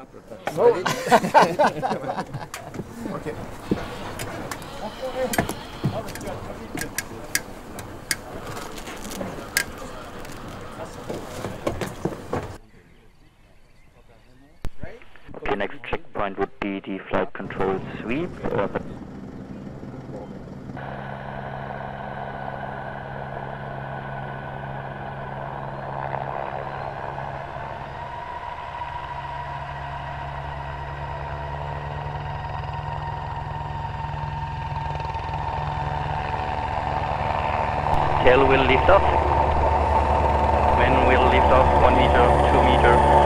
Ok. Okay, next checkpoint would be the flight control sweep. Tail will lift off. When will lift off 1 meter, 2 meter, 3 meter.